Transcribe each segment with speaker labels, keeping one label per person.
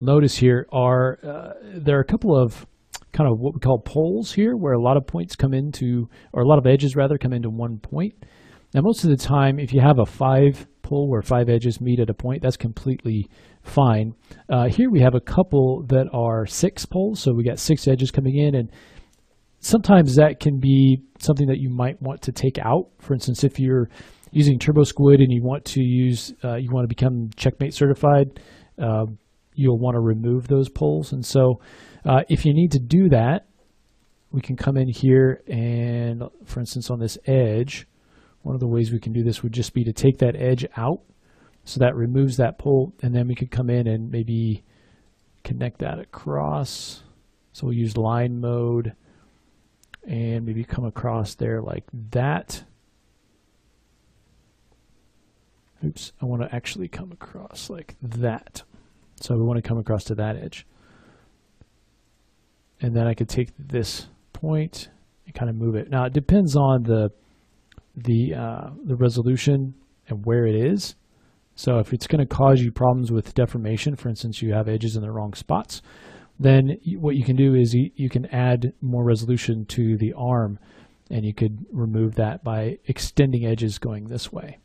Speaker 1: notice here are uh, there are a couple of kind of what we call poles here where a lot of points come into or a lot of edges rather come into one point. Now most of the time if you have a five pole where five edges meet at a point that's completely fine. Uh, here we have a couple that are six poles so we got six edges coming in and sometimes that can be something that you might want to take out. For instance if you're using TurboSquid and you want to use uh, you want to become checkmate certified um, you'll want to remove those poles. And so uh, if you need to do that, we can come in here and, for instance, on this edge, one of the ways we can do this would just be to take that edge out. So that removes that pole, and then we could come in and maybe connect that across. So we'll use line mode and maybe come across there like that. Oops, I want to actually come across like that. So we want to come across to that edge. And then I could take this point and kind of move it. Now it depends on the the uh, the resolution and where it is. So if it's going to cause you problems with deformation, for instance, you have edges in the wrong spots, then what you can do is you, you can add more resolution to the arm and you could remove that by extending edges going this way.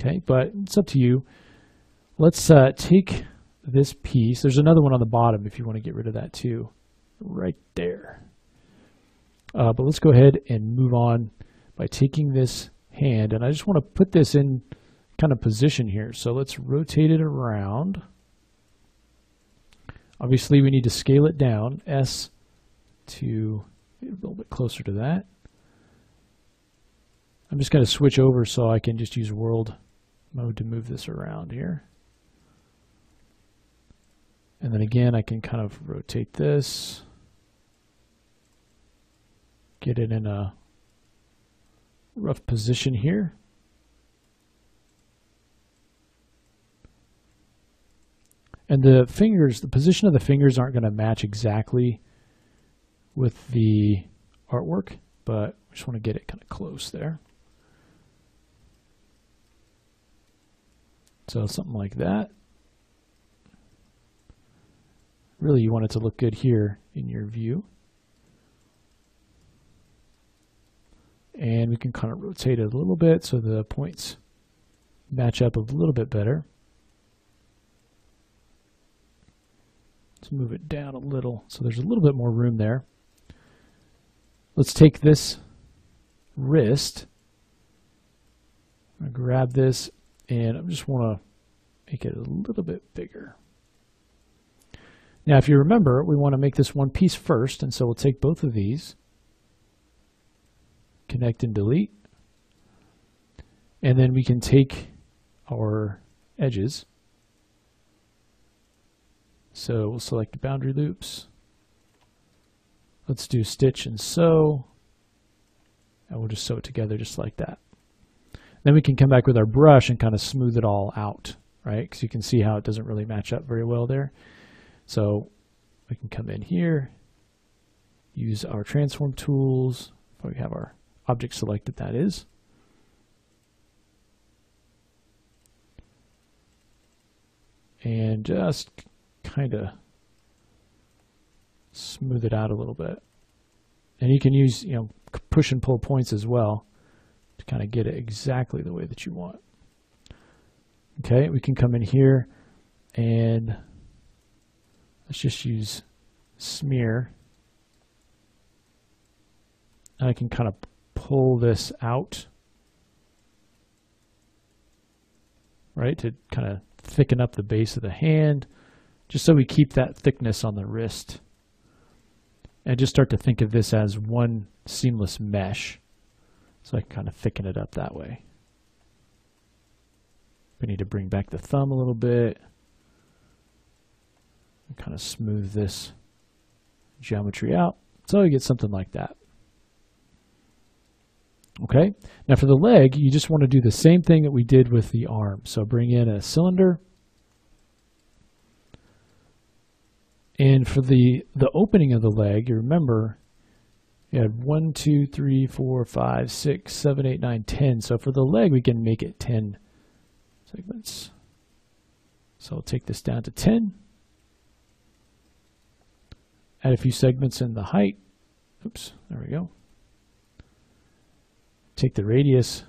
Speaker 1: Okay, but it's up to you. Let's uh, take this piece. There's another one on the bottom if you want to get rid of that too, right there. Uh, but let's go ahead and move on by taking this hand. And I just want to put this in kind of position here. So let's rotate it around. Obviously, we need to scale it down. S to a little bit closer to that. I'm just going to switch over so I can just use world mode to move this around here. And then again, I can kind of rotate this, get it in a rough position here. And the fingers, the position of the fingers aren't going to match exactly with the artwork, but I just want to get it kind of close there. So something like that. Really, you want it to look good here in your view. And we can kind of rotate it a little bit so the points match up a little bit better. Let's move it down a little so there's a little bit more room there. Let's take this wrist, grab this, and I just want to make it a little bit bigger. Now, if you remember, we want to make this one piece first, and so we'll take both of these, connect and delete, and then we can take our edges. So we'll select the boundary loops. Let's do stitch and sew, and we'll just sew it together just like that. Then we can come back with our brush and kind of smooth it all out, right? Because you can see how it doesn't really match up very well there. So we can come in here, use our transform tools. We have our object selected, that is. And just kind of smooth it out a little bit. And you can use, you know, push and pull points as well to kind of get it exactly the way that you want. Okay, we can come in here and Let's just use smear. And I can kind of pull this out, right, to kind of thicken up the base of the hand, just so we keep that thickness on the wrist. And just start to think of this as one seamless mesh. So I can kind of thicken it up that way. We need to bring back the thumb a little bit kind of smooth this geometry out. So you get something like that. Okay, now for the leg, you just want to do the same thing that we did with the arm. So bring in a cylinder. And for the, the opening of the leg, you remember you had 1, 2, 3, 4, 5, 6, 7, 8, 9, 10. So for the leg, we can make it 10 segments. So I'll take this down to 10. Add a few segments in the height. Oops, there we go. Take the radius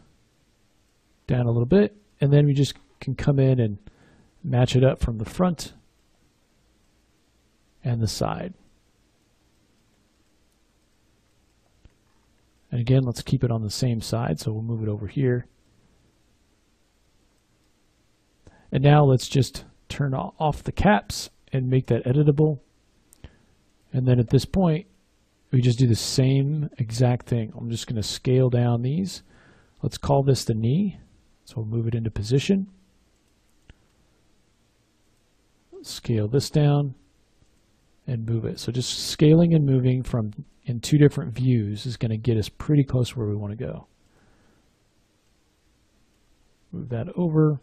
Speaker 1: down a little bit, and then we just can come in and match it up from the front and the side. And again, let's keep it on the same side, so we'll move it over here. And now let's just turn off the caps and make that editable. And then at this point, we just do the same exact thing. I'm just going to scale down these. Let's call this the knee. So we'll move it into position. Scale this down and move it. So just scaling and moving from in two different views is going to get us pretty close where we want to go. Move that over,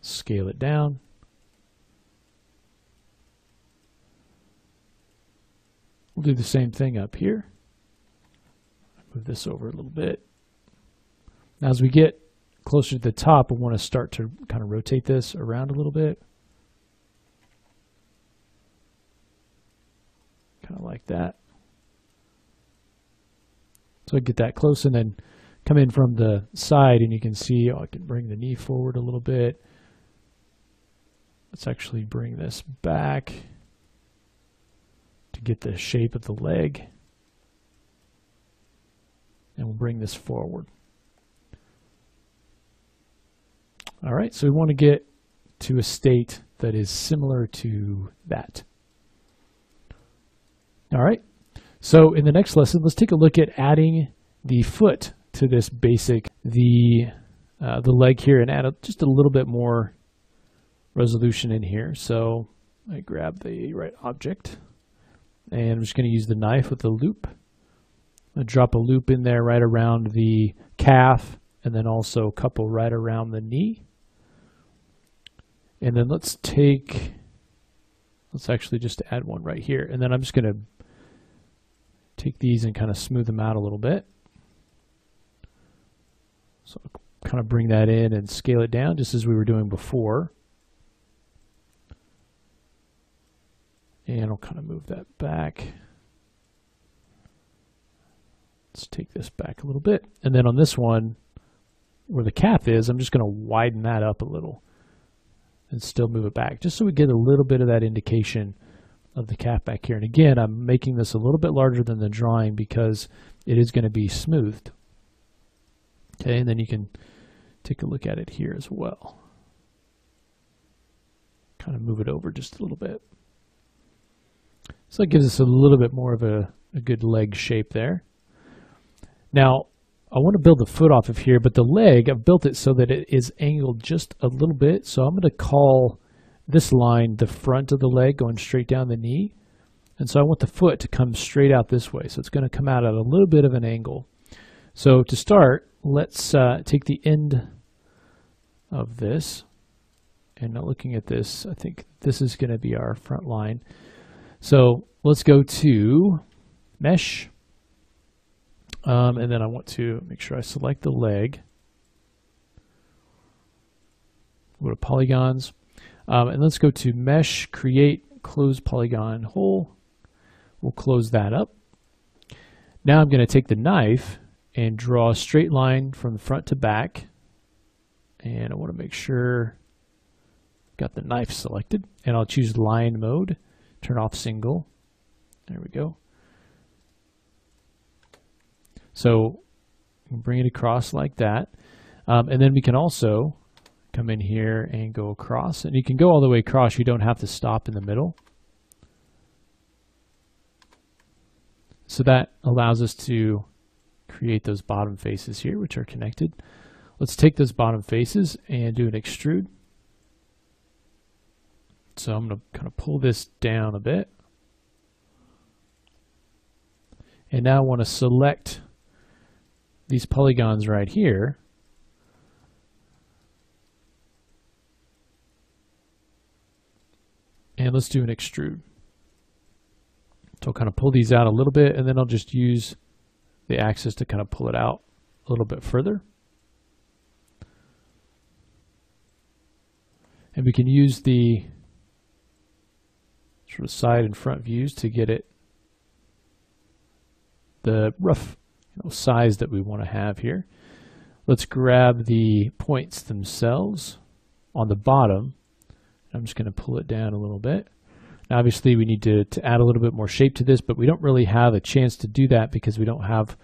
Speaker 1: scale it down. We'll do the same thing up here. Move this over a little bit. Now as we get closer to the top, we want to start to kind of rotate this around a little bit. Kind of like that. So I get that close and then come in from the side and you can see oh, I can bring the knee forward a little bit. Let's actually bring this back get the shape of the leg. And we'll bring this forward. All right, so we want to get to a state that is similar to that. All right, so in the next lesson, let's take a look at adding the foot to this basic, the, uh, the leg here and add a, just a little bit more resolution in here. So I grab the right object and I'm just going to use the knife with the loop. I drop a loop in there right around the calf and then also a couple right around the knee. And then let's take, let's actually just add one right here. And then I'm just going to take these and kind of smooth them out a little bit. So kind of bring that in and scale it down just as we were doing before. And I'll kind of move that back. Let's take this back a little bit. And then on this one, where the cap is, I'm just going to widen that up a little and still move it back, just so we get a little bit of that indication of the cap back here. And again, I'm making this a little bit larger than the drawing because it is going to be smoothed. Okay, and then you can take a look at it here as well. Kind of move it over just a little bit. So it gives us a little bit more of a, a good leg shape there. Now, I want to build the foot off of here, but the leg, I've built it so that it is angled just a little bit. So I'm going to call this line the front of the leg going straight down the knee. And so I want the foot to come straight out this way. So it's going to come out at a little bit of an angle. So to start, let's uh, take the end of this. And now looking at this, I think this is going to be our front line. So let's go to mesh. Um, and then I want to make sure I select the leg. Go to polygons. Um, and let's go to mesh, create, close polygon hole. We'll close that up. Now I'm going to take the knife and draw a straight line from front to back. And I want to make sure I've got the knife selected. And I'll choose line mode turn off single. There we go. So bring it across like that. Um, and then we can also come in here and go across. And you can go all the way across. You don't have to stop in the middle. So that allows us to create those bottom faces here, which are connected. Let's take those bottom faces and do an extrude. So I'm going to kind of pull this down a bit. And now I want to select these polygons right here. And let's do an extrude. So I'll kind of pull these out a little bit and then I'll just use the axis to kind of pull it out a little bit further. And we can use the sort of side and front views to get it the rough you know, size that we want to have here. Let's grab the points themselves on the bottom. I'm just going to pull it down a little bit. Now, obviously, we need to, to add a little bit more shape to this, but we don't really have a chance to do that because we don't have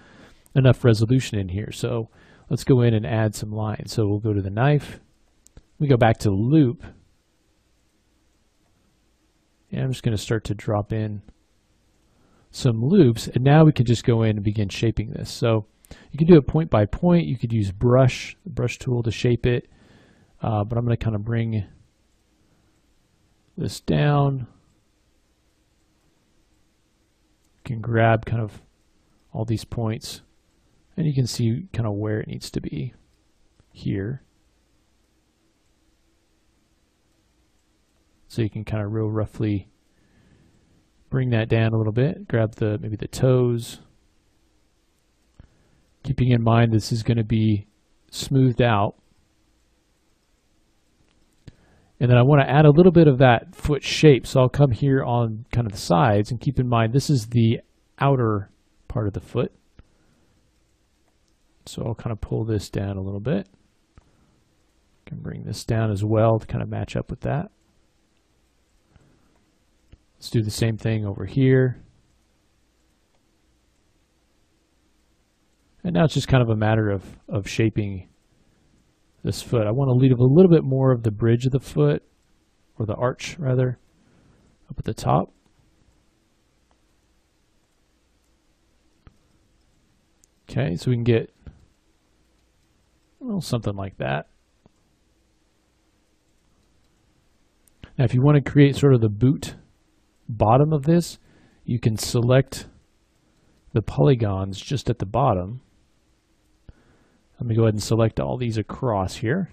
Speaker 1: enough resolution in here. So let's go in and add some lines. So we'll go to the knife. We go back to loop. And I'm just going to start to drop in some loops. And now we can just go in and begin shaping this. So you can do it point by point. You could use brush, the brush tool to shape it. Uh, but I'm going to kind of bring this down. You can grab kind of all these points and you can see kind of where it needs to be here. So you can kind of real roughly bring that down a little bit, grab the maybe the toes, keeping in mind this is going to be smoothed out. And then I want to add a little bit of that foot shape. So I'll come here on kind of the sides and keep in mind this is the outer part of the foot. So I'll kind of pull this down a little bit. Can bring this down as well to kind of match up with that. Let's do the same thing over here. And now it's just kind of a matter of, of shaping this foot. I want to leave a little bit more of the bridge of the foot, or the arch rather, up at the top. Okay, so we can get well, something like that. Now if you want to create sort of the boot bottom of this, you can select the polygons just at the bottom let me go ahead and select all these across here.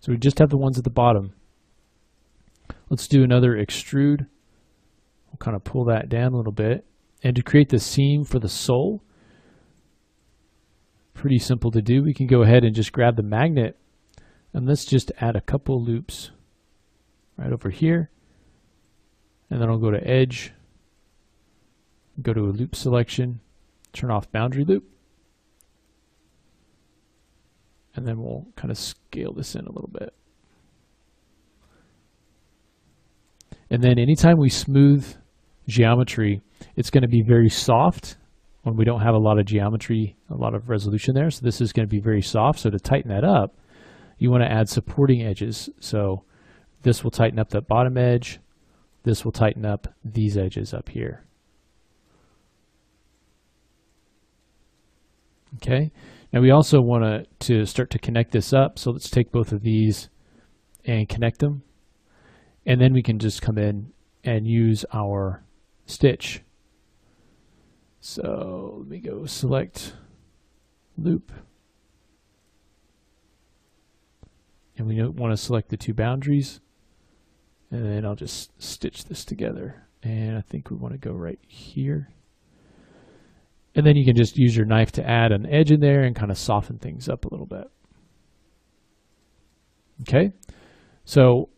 Speaker 1: So we just have the ones at the bottom. Let's do another extrude. We'll kind of pull that down a little bit. And to create the seam for the sole, pretty simple to do. We can go ahead and just grab the magnet and let's just add a couple loops right over here. And then I'll go to edge, go to a loop selection, turn off boundary loop. and then we'll kind of scale this in a little bit. And then anytime we smooth geometry, it's going to be very soft when we don't have a lot of geometry, a lot of resolution there. So this is going to be very soft. So to tighten that up, you want to add supporting edges. So this will tighten up the bottom edge. This will tighten up these edges up here. Okay. Now we also want to start to connect this up. So let's take both of these and connect them. And then we can just come in and use our stitch. So let me go select loop. And we want to select the two boundaries. And then I'll just stitch this together. And I think we want to go right here. And then you can just use your knife to add an edge in there and kind of soften things up a little bit. Okay, so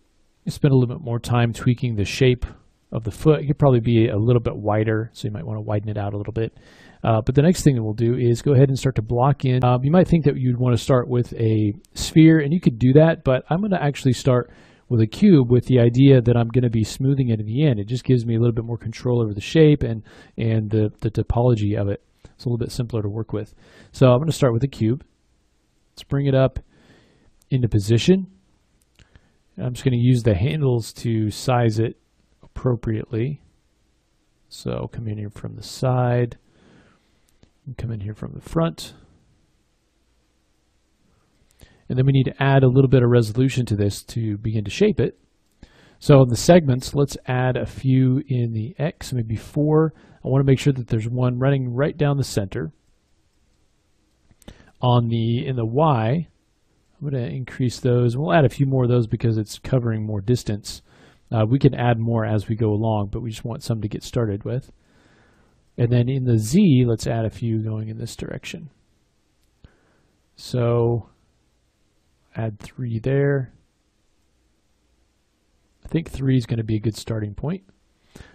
Speaker 1: you spend a little bit more time tweaking the shape of the foot. It could probably be a little bit wider, so you might want to widen it out a little bit. Uh, but the next thing that we'll do is go ahead and start to block in. Um, you might think that you'd want to start with a sphere, and you could do that, but I'm going to actually start with a cube with the idea that I'm going to be smoothing it in the end. It just gives me a little bit more control over the shape and, and the, the topology of it. It's a little bit simpler to work with. So I'm going to start with a cube. Let's bring it up into position. I'm just going to use the handles to size it appropriately. So come in here from the side, come in here from the front. And then we need to add a little bit of resolution to this to begin to shape it. So in the segments, let's add a few in the X, maybe four. I want to make sure that there's one running right down the center. On the in the Y, I'm going to increase those. We'll add a few more of those because it's covering more distance. Uh, we can add more as we go along, but we just want some to get started with. And then in the Z, let's add a few going in this direction. So add three there. I think three is going to be a good starting point.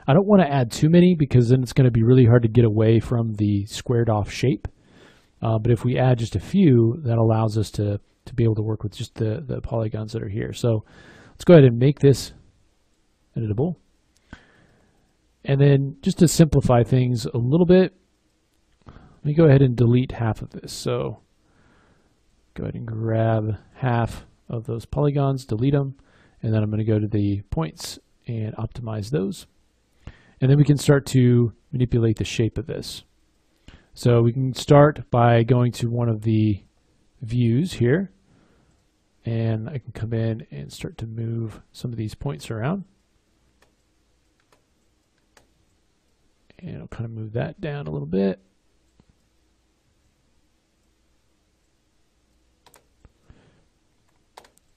Speaker 1: I don't want to add too many because then it's going to be really hard to get away from the squared off shape. Uh, but if we add just a few, that allows us to, to be able to work with just the, the polygons that are here. So let's go ahead and make this editable. And then just to simplify things a little bit, let me go ahead and delete half of this. So go ahead and grab half of those polygons, delete them, and then I'm going to go to the points and optimize those. And then we can start to manipulate the shape of this. So we can start by going to one of the views here. And I can come in and start to move some of these points around. And I'll kind of move that down a little bit.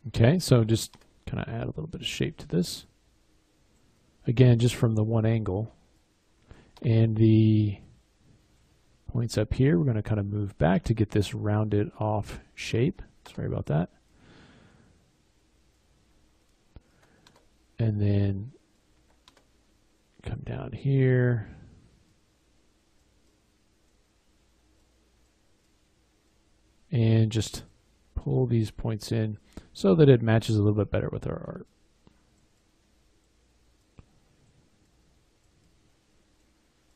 Speaker 1: Okay, so just kind of add a little bit of shape to this. Again, just from the one angle. And the points up here, we're going to kind of move back to get this rounded off shape. Sorry about that. And then come down here. And just pull these points in so that it matches a little bit better with our art.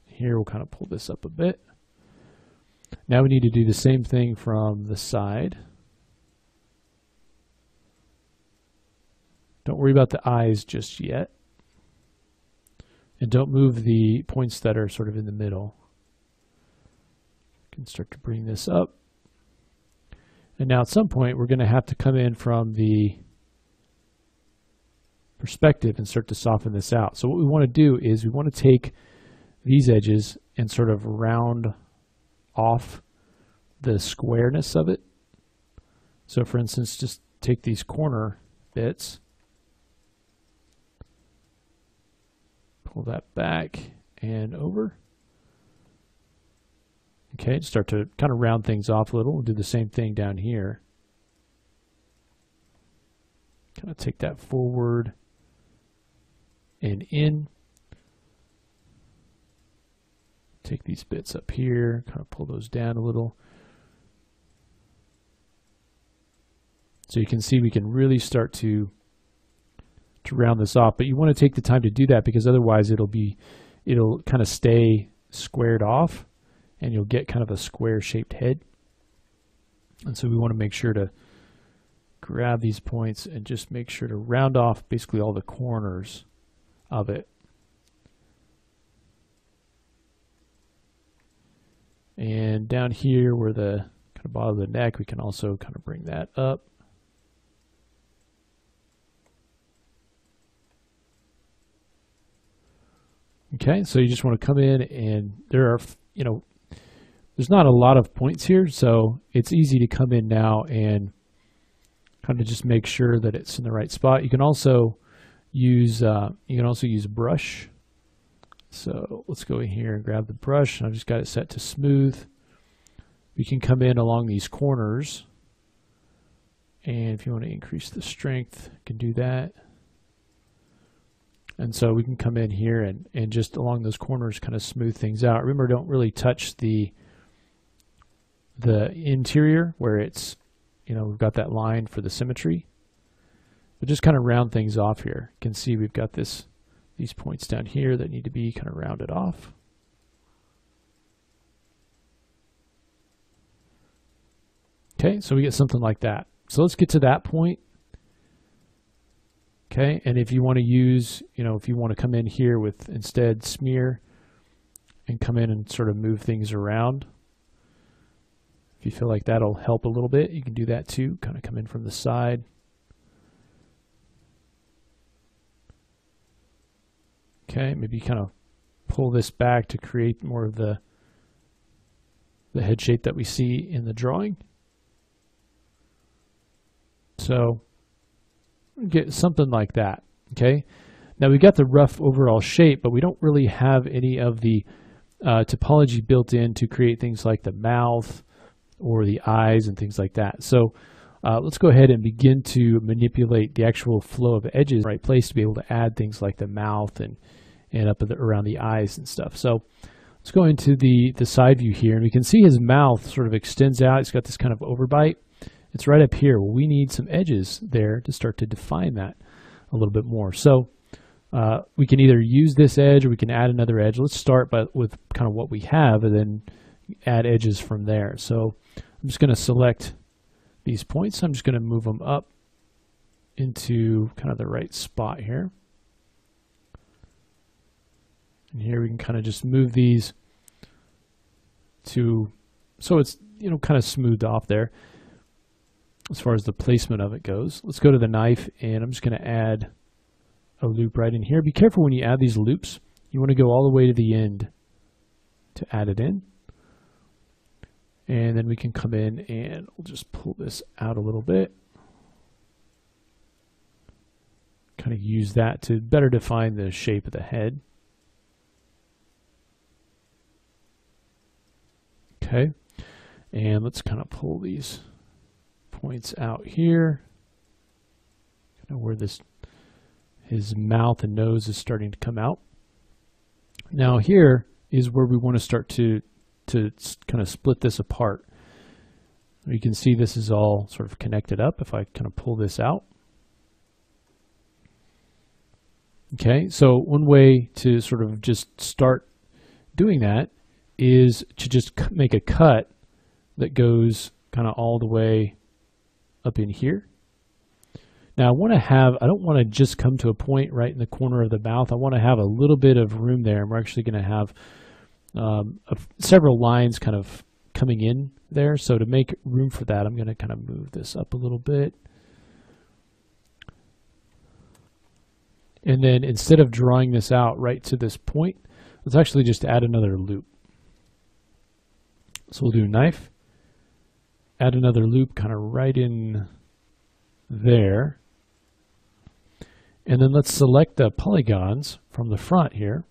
Speaker 1: Here we'll kind of pull this up a bit. Now we need to do the same thing from the side. Don't worry about the eyes just yet. And don't move the points that are sort of in the middle. Can start to bring this up. And now at some point, we're going to have to come in from the perspective and start to soften this out. So what we want to do is we want to take these edges and sort of round off the squareness of it. So for instance, just take these corner bits, pull that back and over. Okay, start to kind of round things off a little. We'll do the same thing down here. Kind of take that forward and in. Take these bits up here, kind of pull those down a little. So you can see we can really start to to round this off, but you want to take the time to do that because otherwise it'll be it'll kind of stay squared off and you'll get kind of a square shaped head. And so we want to make sure to grab these points and just make sure to round off basically all the corners of it. And down here where the kind of bottom of the neck, we can also kind of bring that up. Okay, so you just want to come in and there are, you know, there's not a lot of points here, so it's easy to come in now and kind of just make sure that it's in the right spot. You can also use uh, you can also use brush. So let's go in here and grab the brush. I've just got it set to smooth. We can come in along these corners. And if you want to increase the strength, you can do that. And so we can come in here and, and just along those corners kind of smooth things out. Remember, don't really touch the the interior where it's, you know, we've got that line for the symmetry. But just kind of round things off here. You can see we've got this these points down here that need to be kind of rounded off. Okay, so we get something like that. So let's get to that point. Okay, and if you want to use, you know, if you want to come in here with instead smear and come in and sort of move things around, if you feel like that'll help a little bit, you can do that too. Kind of come in from the side. Okay, maybe kind of pull this back to create more of the the head shape that we see in the drawing. So get something like that. Okay. Now we've got the rough overall shape, but we don't really have any of the uh, topology built in to create things like the mouth or the eyes and things like that. So uh, let's go ahead and begin to manipulate the actual flow of edges right place to be able to add things like the mouth and, and up the, around the eyes and stuff. So let's go into the, the side view here, and we can see his mouth sort of extends out. He's got this kind of overbite. It's right up here. Well, we need some edges there to start to define that a little bit more. So uh, we can either use this edge or we can add another edge. Let's start by, with kind of what we have and then add edges from there. So I'm just going to select these points. I'm just going to move them up into kind of the right spot here. And here we can kind of just move these to, so it's, you know, kind of smoothed off there as far as the placement of it goes. Let's go to the knife and I'm just going to add a loop right in here. Be careful when you add these loops. You want to go all the way to the end to add it in. And then we can come in and we'll just pull this out a little bit. Kind of use that to better define the shape of the head. Okay, and let's kind of pull these points out here. Kind of where this his mouth and nose is starting to come out. Now here is where we want to start to to kind of split this apart. You can see this is all sort of connected up if I kind of pull this out. Okay, so one way to sort of just start doing that is to just make a cut that goes kind of all the way up in here. Now I want to have, I don't want to just come to a point right in the corner of the mouth. I want to have a little bit of room there. And we're actually going to have um, several lines kind of coming in there. So to make room for that, I'm going to kind of move this up a little bit. And then instead of drawing this out right to this point, let's actually just add another loop. So we'll do knife, add another loop kind of right in there. And then let's select the polygons from the front here.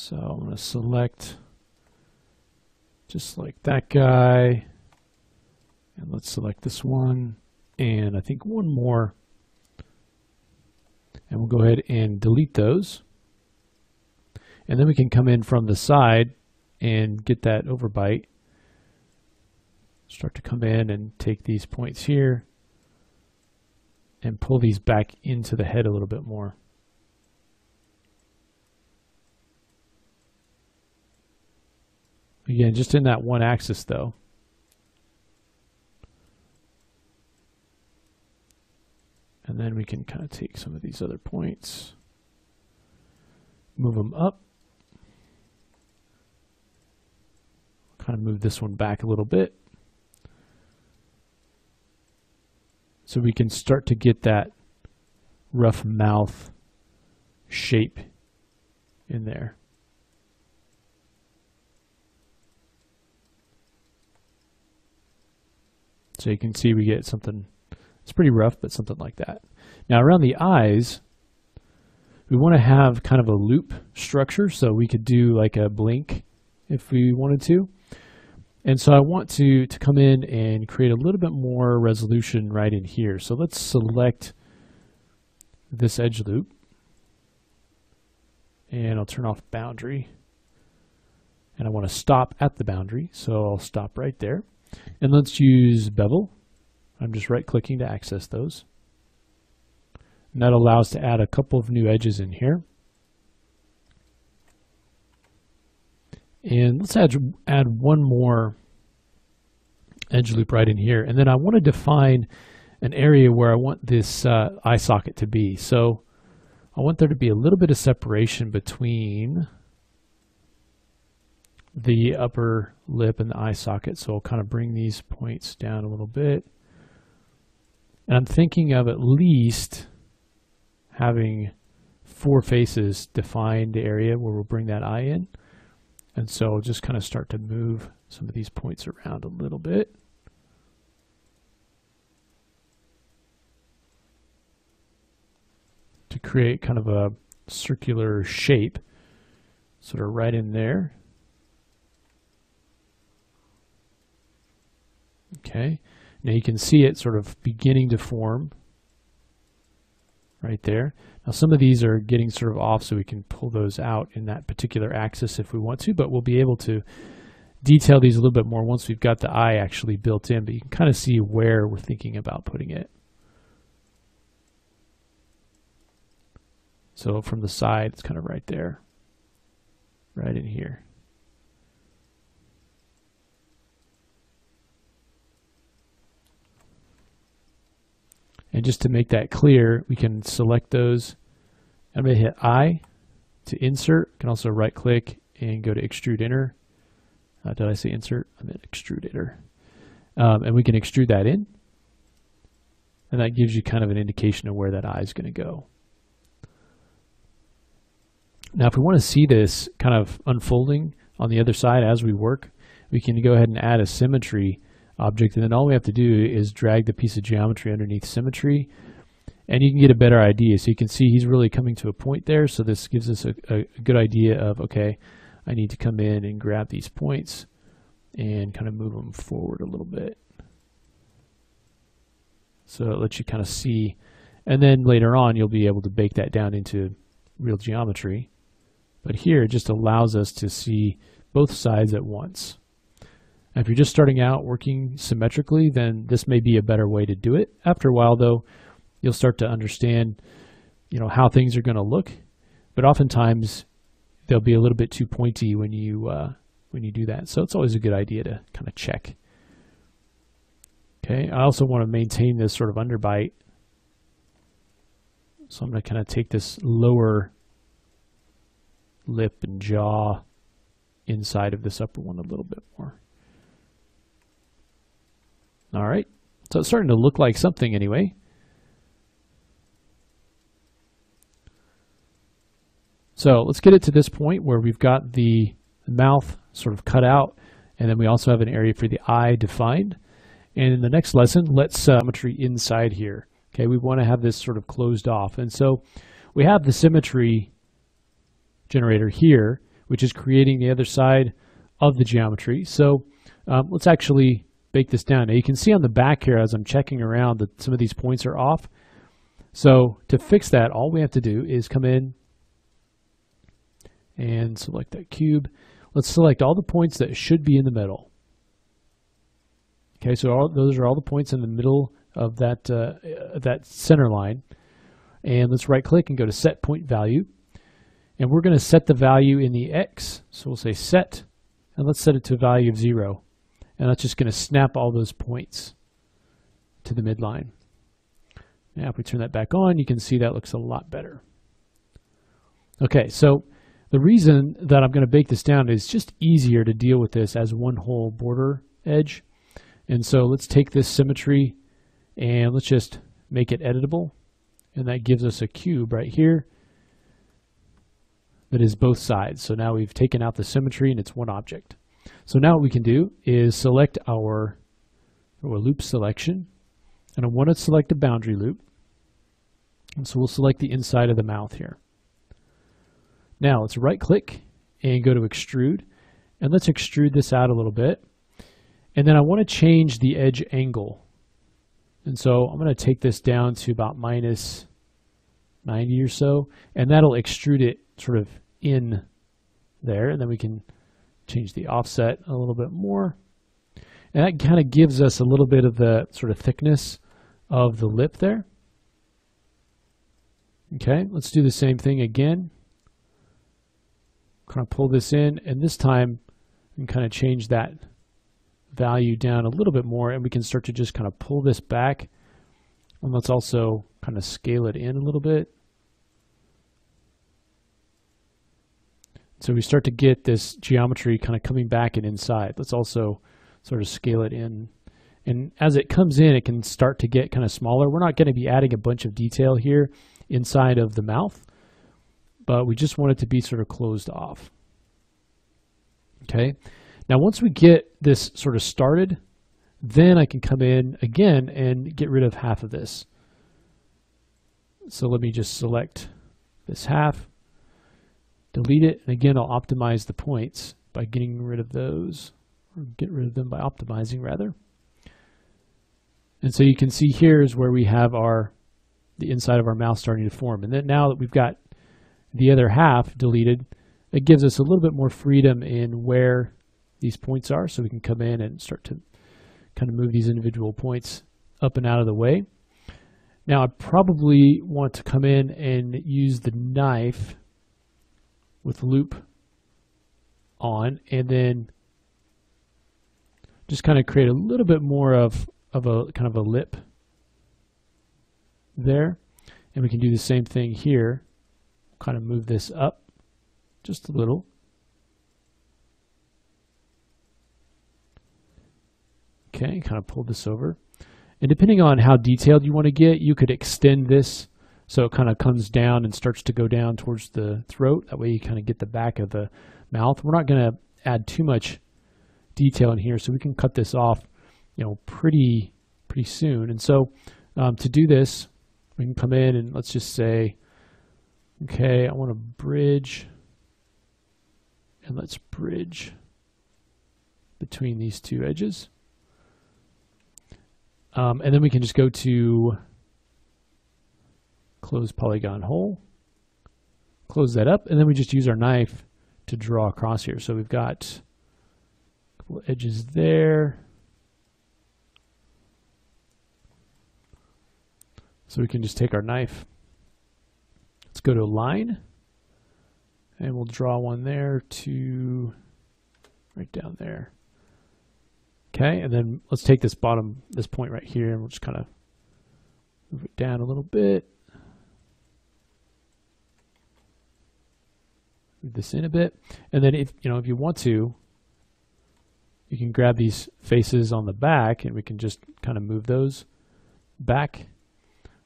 Speaker 1: So I'm going to select just like that guy. And let's select this one. And I think one more. And we'll go ahead and delete those. And then we can come in from the side and get that overbite start to come in and take these points here and pull these back into the head a little bit more. Again, just in that one axis though. And then we can kind of take some of these other points, move them up. Kind of move this one back a little bit. So we can start to get that rough mouth shape in there. So you can see we get something, it's pretty rough, but something like that. Now around the eyes, we want to have kind of a loop structure, so we could do like a blink if we wanted to. And so I want to, to come in and create a little bit more resolution right in here. So let's select this edge loop. And I'll turn off boundary. And I want to stop at the boundary, so I'll stop right there. And let's use bevel. I'm just right clicking to access those. And that allows to add a couple of new edges in here. And let's add, add one more edge loop right in here. And then I want to define an area where I want this uh, eye socket to be. So I want there to be a little bit of separation between the upper lip and the eye socket. So I'll kind of bring these points down a little bit. And I'm thinking of at least having four faces defined area where we'll bring that eye in. And so just kind of start to move some of these points around a little bit. To create kind of a circular shape, sort of right in there. Okay, now you can see it sort of beginning to form right there. Now some of these are getting sort of off so we can pull those out in that particular axis if we want to, but we'll be able to detail these a little bit more once we've got the eye actually built in, but you can kind of see where we're thinking about putting it. So from the side, it's kind of right there, right in here. And just to make that clear, we can select those. I'm going to hit I to insert. You can also right click and go to extrude inner. Uh, did I say insert? I meant extrude inner. Um, and we can extrude that in. And that gives you kind of an indication of where that eye is going to go. Now, if we want to see this kind of unfolding on the other side as we work, we can go ahead and add a symmetry object. And then all we have to do is drag the piece of geometry underneath symmetry. And you can get a better idea. So you can see he's really coming to a point there. So this gives us a, a good idea of, okay, I need to come in and grab these points and kind of move them forward a little bit. So it lets you kind of see. And then later on, you'll be able to bake that down into real geometry. But here, it just allows us to see both sides at once. If you're just starting out working symmetrically, then this may be a better way to do it. After a while, though, you'll start to understand, you know, how things are going to look. But oftentimes, they'll be a little bit too pointy when you uh, when you do that. So it's always a good idea to kind of check. Okay, I also want to maintain this sort of underbite. So I'm going to kind of take this lower lip and jaw inside of this upper one a little bit more. All right. So it's starting to look like something anyway. So let's get it to this point where we've got the mouth sort of cut out, and then we also have an area for the eye defined. And in the next lesson, let's uh, symmetry inside here. Okay, we want to have this sort of closed off. And so we have the symmetry generator here, which is creating the other side of the geometry. So um, let's actually this down. Now you can see on the back here as I'm checking around that some of these points are off. So to fix that, all we have to do is come in and select that cube. Let's select all the points that should be in the middle. Okay, so all, those are all the points in the middle of that, uh, that center line. And let's right click and go to set point value. And we're going to set the value in the X. So we'll say set, and let's set it to a value of zero. And that's just going to snap all those points to the midline. Now if we turn that back on, you can see that looks a lot better. Okay, so the reason that I'm going to bake this down is just easier to deal with this as one whole border edge. And so let's take this symmetry and let's just make it editable. And that gives us a cube right here that is both sides. So now we've taken out the symmetry and it's one object. So now what we can do is select our, our loop selection. And I want to select a boundary loop. And so we'll select the inside of the mouth here. Now let's right click and go to extrude. And let's extrude this out a little bit. And then I want to change the edge angle. And so I'm going to take this down to about minus 90 or so. And that'll extrude it sort of in there. And then we can change the offset a little bit more. And that kind of gives us a little bit of the sort of thickness of the lip there. Okay, let's do the same thing again. Kind of pull this in, and this time and kind of change that value down a little bit more, and we can start to just kind of pull this back. And let's also kind of scale it in a little bit. So we start to get this geometry kind of coming back and inside. Let's also sort of scale it in. And as it comes in, it can start to get kind of smaller. We're not going to be adding a bunch of detail here inside of the mouth, but we just want it to be sort of closed off. Okay. Now, once we get this sort of started, then I can come in again and get rid of half of this. So let me just select this half delete it, and again, I'll optimize the points by getting rid of those, or get rid of them by optimizing rather. And so you can see here is where we have our the inside of our mouth starting to form. And then now that we've got the other half deleted, it gives us a little bit more freedom in where these points are. So we can come in and start to kind of move these individual points up and out of the way. Now I probably want to come in and use the knife with loop on and then just kind of create a little bit more of, of a kind of a lip there. And we can do the same thing here. Kind of move this up just a little. Okay, kind of pull this over. And depending on how detailed you want to get, you could extend this so it kind of comes down and starts to go down towards the throat. That way you kind of get the back of the mouth. We're not going to add too much detail in here, so we can cut this off, you know, pretty pretty soon. And so um, to do this, we can come in and let's just say, okay, I want to bridge, and let's bridge between these two edges. Um, and then we can just go to close polygon hole, close that up, and then we just use our knife to draw across here. So we've got a couple edges there. So we can just take our knife. Let's go to line, and we'll draw one there to right down there. Okay, and then let's take this bottom, this point right here, and we'll just kind of move it down a little bit. Move this in a bit. And then if, you know, if you want to, you can grab these faces on the back and we can just kind of move those back.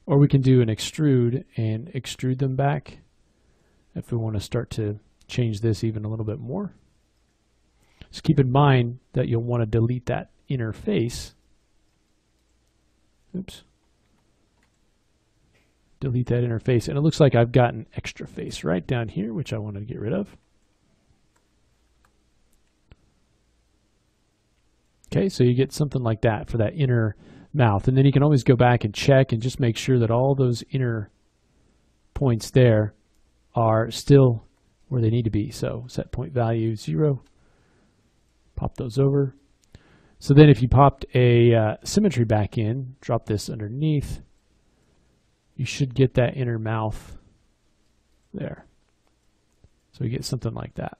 Speaker 1: Or we can do an extrude and extrude them back if we want to start to change this even a little bit more. So keep in mind that you'll want to delete that inner face. Oops. Delete that inner face. And it looks like I've got an extra face right down here, which I wanted to get rid of. Okay, so you get something like that for that inner mouth. And then you can always go back and check and just make sure that all those inner points there are still where they need to be. So set point value 0 pop those over. So then if you popped a uh, symmetry back in, drop this underneath, you should get that inner mouth there. So you get something like that.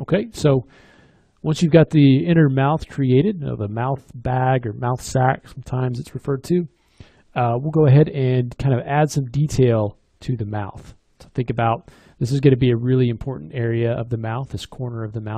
Speaker 1: Okay, so once you've got the inner mouth created, you know, the mouth bag or mouth sac, sometimes it's referred to, uh, we'll go ahead and kind of add some detail to the mouth. So think about this is going to be a really important area of the mouth, this corner of the mouth.